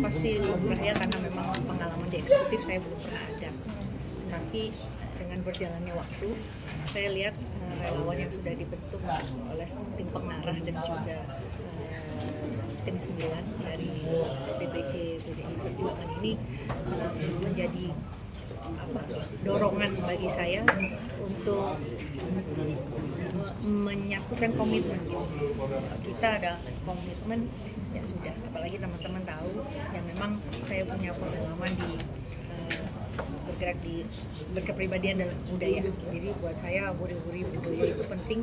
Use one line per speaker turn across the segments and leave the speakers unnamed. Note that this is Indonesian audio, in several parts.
pasti lumrah karena memang pengalaman di eksekutif saya belum pernah ada. Tapi dengan berjalannya waktu, saya lihat uh, relawan yang sudah dibentuk oleh tim pengarah dan juga uh, tim 9 dari DPC PDI Perjuangan ini uh, menjadi apa, dorongan bagi saya untuk menyatukan komitmen kita ada komitmen ya sudah apalagi teman-teman tahu yang memang saya punya pengalaman di uh, bergerak di berkepribadian dalam budaya jadi buat saya buri-buri budaya itu penting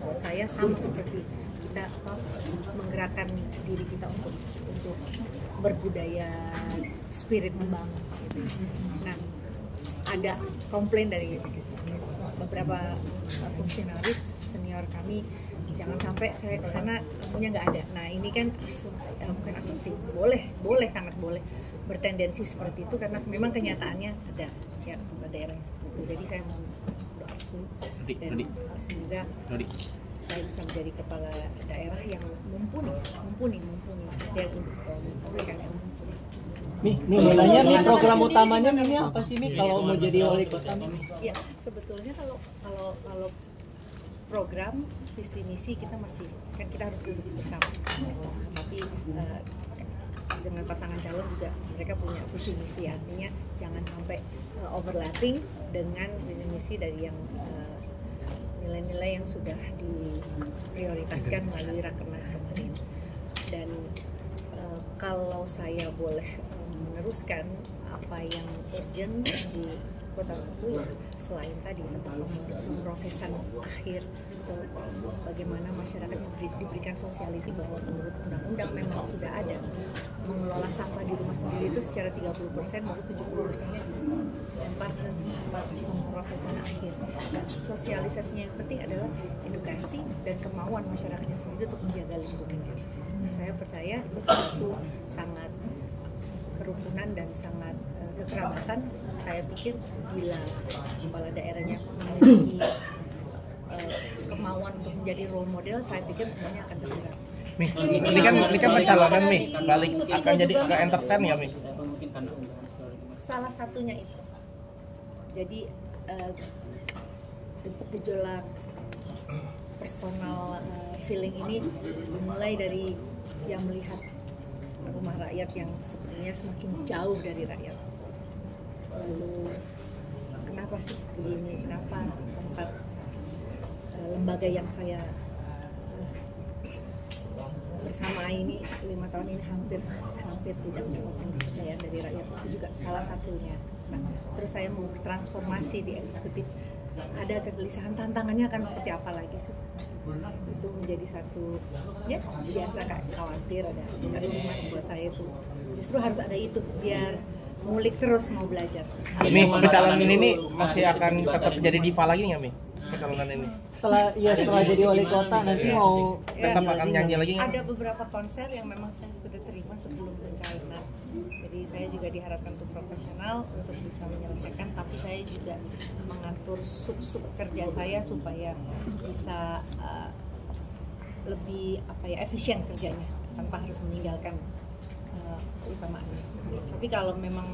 buat saya sama seperti kita menggerakkan diri kita untuk untuk berbudaya spirit membangun gitu. nah ada komplain dari beberapa fungsionaris senior kami jangan sampai saya ke sana punya nggak ada. Nah ini kan asum, eh, bukan asumsi, boleh, boleh sangat boleh bertendensi seperti itu karena memang kenyataannya ada ya pada daerah yang seperti itu. Jadi saya mau doa restu dan semoga saya bisa menjadi kepala daerah yang mumpuni, mumpuni, mumpuni. Saya ingin sampaikan yang mumpuni.
Mi, nih mau nanya nih program utamanya ini apa sih Mi kalau mau jadi wali kota?
Ya sebetulnya kalau kalau kalau program visi misi kita masih kan kita harus duduk bersama. Tapi uh, dengan pasangan calon juga mereka punya visi misi. Artinya jangan sampai uh, overlapping dengan visi misi dari yang nilai-nilai uh, yang sudah diprioritaskan melalui rakernas kemarin. Dan uh, kalau saya boleh meneruskan apa yang urgent di kota Batu ya selain tadi tentang pemrosesan akhir bagaimana masyarakat diberi, diberikan sosialisasi bahwa menurut undang-undang memang sudah ada mengelola sampah di rumah sendiri itu secara 30% baru 70 persennya dilempar ke pemrosesan akhir. Sosialisasinya yang penting adalah edukasi dan kemauan masyarakatnya sendiri untuk menjaga lingkungannya. Saya percaya itu sangat kerukunan dan sangat uh, kekerabatan saya pikir bila kepala daerahnya memiliki uh, kemauan untuk menjadi role model saya pikir semuanya akan tergerak
Mi, ini kan ini kan pencalonan Mi, balik akan jadi ke entertain ya Mi?
Salah satunya itu. Jadi uh, gejolak personal uh, feeling ini mulai dari yang melihat rumah rakyat yang sebenarnya semakin jauh dari rakyat. Lalu kenapa sih begini? Kenapa tempat uh, lembaga yang saya bersama ini lima tahun ini hampir hampir tidak mendapatkan kepercayaan dari rakyat itu juga salah satunya. Nah, terus saya mau bertransformasi di eksekutif ada kegelisahan tantangannya akan seperti apa lagi sih? Itu menjadi satu ya biasa kayak khawatir ada ada cemas buat saya itu justru harus ada itu biar ngulik terus mau belajar.
Ini pencalonan ini masih akan tetap jadi diva lagi nggak Mi? Pencalonan ini?
Setelah ya setelah jadi wali kota nanti mau
tetap akan nyanyi lagi nggak?
Ada beberapa konser yang memang saya sudah terima sebelum pencalonan. Jadi saya juga diharapkan untuk profesional untuk bisa menyelesaikan, tapi saya juga mengatur sub-sub kerja saya supaya bisa uh, lebih apa ya efisien kerjanya tanpa harus meninggalkan uh, keutamaannya. Tapi kalau memang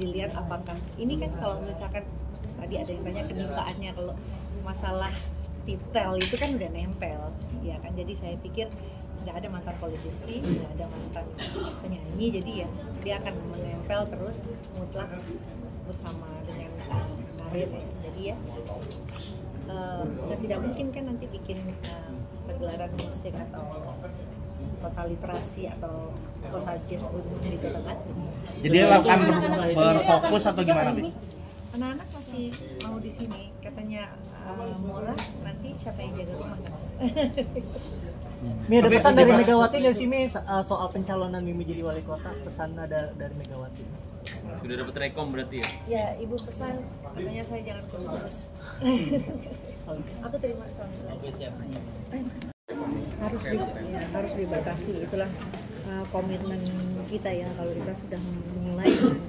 dilihat apakah ini kan kalau misalkan tadi ada yang tanya kenifaannya kalau masalah titel itu kan udah nempel ya kan jadi saya pikir nggak ada mantan politisi nggak ada mantan penyanyi jadi ya dia akan menempel terus mutlak bersama dengan karir ya. jadi ya uh, tidak mungkin kan nanti bikin uh, pagelaran musik atau kota literasi atau kota jazz di kota Batu.
Jadi akan berfokus atau gimana?
Anak-anak masih mau di sini, katanya uh, murah. Nanti siapa yang jaga rumah kan?
Mi ada pesan dari Megawati nggak sih Mi soal pencalonan Mimi jadi wali kota? Pesan ada dari Megawati?
Sudah dapat rekom berarti ya?
Ya, ibu pesan katanya saya jangan kurus-kurus. Aku terima suami. Oke, siap. Harus di, ya, harus dibatasi itulah uh, komitmen kita ya kalau kita sudah memulai dengan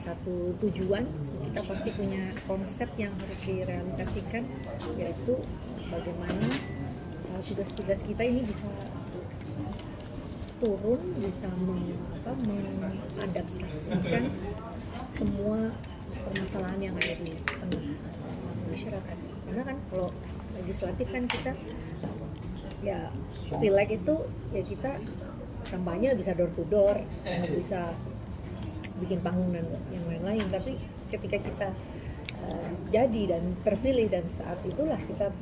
satu tujuan kita pasti punya konsep yang harus direalisasikan yaitu bagaimana tugas-tugas kita ini bisa turun bisa meng, apa, mengadaptasikan semua permasalahan yang ada di tengah masyarakat. Karena kan kalau legislatif kan kita ya pileg itu ya kita kampanye bisa door to door bisa bikin panggung dan yang lain-lain. Tapi ketika kita uh, jadi dan terpilih dan saat itulah kita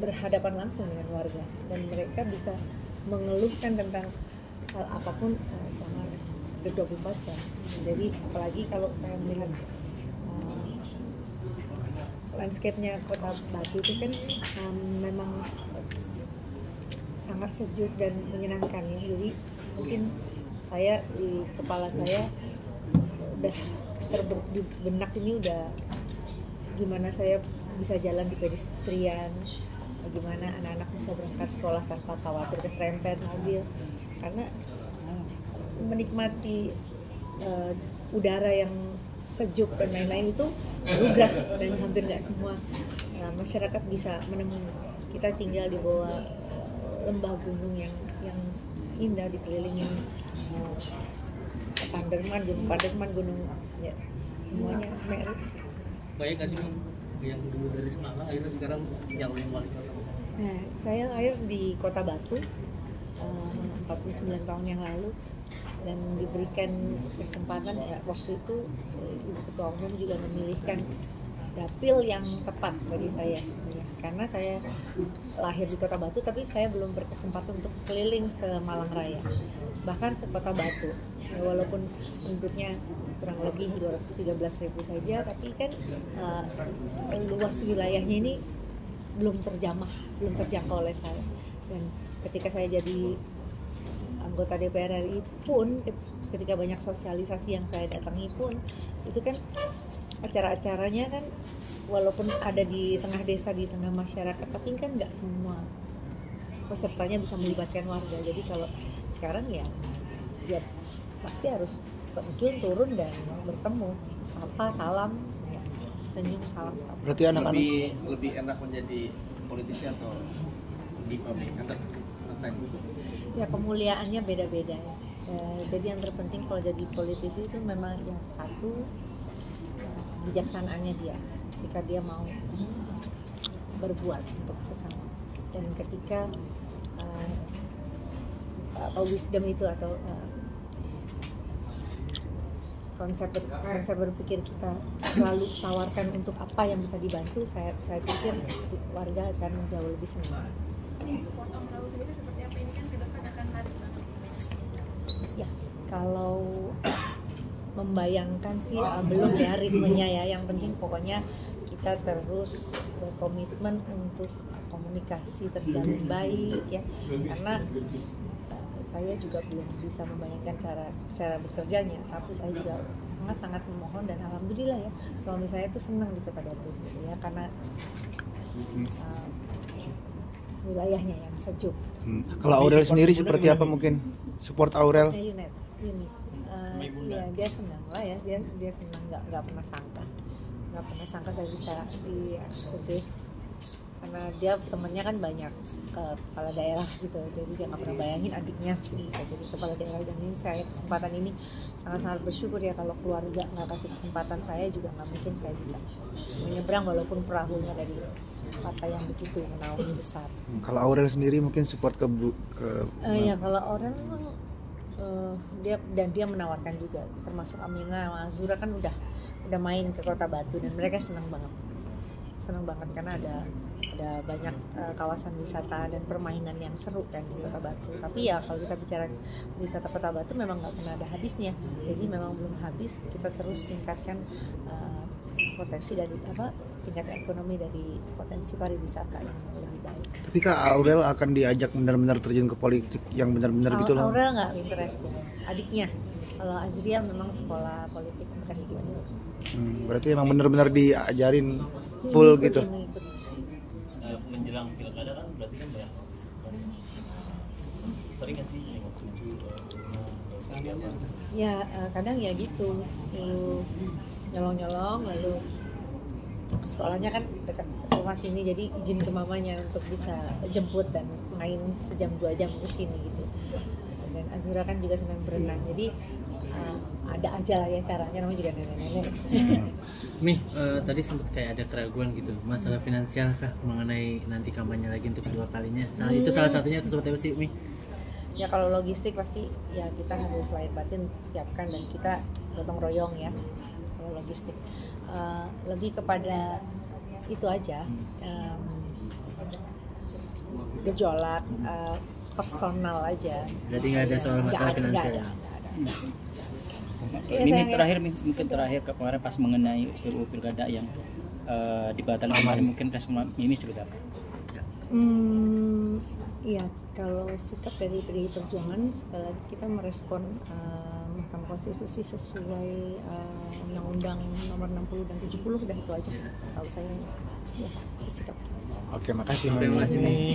berhadapan langsung dengan warga. Dan mereka bisa mengeluhkan tentang hal apa pun uh, selama 24 jam. Jadi apalagi kalau saya melihat uh, landscape-nya kota Batu itu kan um, memang sangat sejuk dan menyenangkan ya. Jadi saya di kepala saya udah terber, di benak ini udah gimana saya bisa jalan di pedestrian bagaimana anak-anak bisa berangkat sekolah tanpa khawatir keserempet mobil. Karena menikmati uh, udara yang sejuk dan lain-lain itu anugerah dan hampir nggak semua uh, masyarakat bisa menemui. Kita tinggal di bawah lembah gunung yang yang indah dikelilingi Panderman, Gunung Panderman, Gunung ya semuanya Semeru.
Banyak nggak sih yang dulu dari Semarang akhirnya sekarang nyalonin wali kota?
Nah, saya lahir di Kota Batu uh, 49 tahun yang lalu dan diberikan kesempatan ya waktu itu eh, Ibu Ketua Umum juga memilihkan dapil yang tepat bagi saya ya, karena saya lahir di Kota Batu tapi saya belum berkesempatan untuk keliling Semalang Raya bahkan sekota Batu. Ya, walaupun penduduknya kurang lebih 213 ribu saja tapi kan uh, luas wilayahnya ini belum terjamah belum terjangkau oleh saya. Dan ketika saya jadi anggota DPR RI pun ketika banyak sosialisasi yang saya datangi pun itu kan acara-acaranya kan walaupun ada di tengah desa di tengah masyarakat tapi kan nggak semua pesertanya bisa melibatkan warga. Jadi kalau sekarang ya ya pasti harus terjun turun dan bertemu. Apa salam ya, senyum salam salam.
Berarti anak-anak
Lebih lebih enak menjadi politisi atau di publik antar
ya kemuliaannya beda-beda ya. Eh, jadi yang terpenting kalau jadi politisi itu memang yang satu eh, bijaksanaannya dia. Ketika dia mau berbuat untuk sesama. Dan ketika uh, apa wisdom itu atau uh, konsep ber- konsep berpikir kita selalu tawarkan untuk apa yang bisa dibantu saya saya pikir warga akan jauh lebih senang.
Ini support Om Raul sendiri seperti apa? Ini kan ke depan akan
ya kalau membayangkan sih uh, belum ya ritmenya ya. Yang penting pokoknya kita terus berkomitmen untuk komunikasi terjalin baik ya. Karena saya juga belum bisa membayangkan cara cara bekerjanya. Tapi saya juga sangat sangat memohon dan alhamdulillah ya suami saya itu senang di kota Batu gitu ya karena uh, wilayahnya yang sejuk.
Hmm. Kalau Aurel sendiri seperti apa mungkin? Support Aurel?
Ya, Yunet, Yuni. Uh, ya, dia senang lah ya, dia dia senang nggak nggak pernah sangka, nggak pernah sangka saya bisa di eksekutif karena dia temennya kan banyak uh, kepala daerah gitu, jadi dia nggak pernah bayangin adiknya bisa jadi kepala daerah. Dan ini saya kesempatan ini sangat-sangat bersyukur ya kalau keluarga nggak kasih kesempatan. Saya juga nggak mungkin saya bisa menyeberang walaupun perahunya dari partai yang begitu menaungi besar.
Hmm, Kalau Aurel sendiri mungkin support ke Bu- ke
Eh, ya kalau orang memang eh, dia dan dia menawarkan juga termasuk Amina Azura kan udah udah main ke Kota Batu dan mereka senang banget. Senang banget karena ada ada banyak eh, kawasan wisata dan permainan yang seru kan di Kota Batu tapi ya kalau kita bicara wisata Kota Batu memang nggak pernah ada habisnya jadi memang belum habis kita terus tingkatkan eh, potensi dari apa tingkat ekonomi dari potensi pariwisata yang lebih baik
Tapi Kak Aurel akan diajak benar-benar terjun ke politik yang benar-benar gitu loh.
Aurel nggak interest ya. adiknya kalau Azria memang sekolah politik S2
Hmm, berarti emang benar-benar diajarin full
Mengikuti,
gitu.
mengikuti.
Menjelang pilkada kan berarti kan banyak kan sering nggak sih nengok tuju rumah atau seperti apa
ya eh, kadang ya gitu. Lalu nyolong-nyolong lalu sekolahnya kan dekat rumah sini jadi izin ke mamanya untuk bisa jemput dan main sejam dua jam ke sini gitu. Dan Azura kan juga senang berenang. Jadi uh, ada aja lah ya caranya namanya juga nenek-nenek
Mi, eh, tadi sempat kayak ada keraguan gitu masalah finansial kah mengenai nanti kampanye lagi untuk kedua kalinya. Salah itu salah satunya itu seperti apa sih Mi?
ya kalau logistik pasti ya kita harus lahir batin siapkan dan kita gotong royong ya kalau logistik Eh, lebih kepada itu aja em, gejolak eh, personal aja
Berarti nggak ada soal masalah
ada,
finansial.
nggak ada, nggak ada. Oke,
Ini
sayang ya.
terakhir mungkin terakhir ke- kemarin pas mengenai RUU pilkada yang eh, dibatalkan kemarin mungkin respon Mimi seperti apa?
Hmm, iya kalau sikap dari PDI Perjuangan sekali lagi kita merespon uh, Mahkamah Konstitusi sesuai uh, Undang-Undang Nomor 60 dan 70 udah itu aja setahu saya ya sikap
Oke, makasih.
Terima
Mami.
kasih.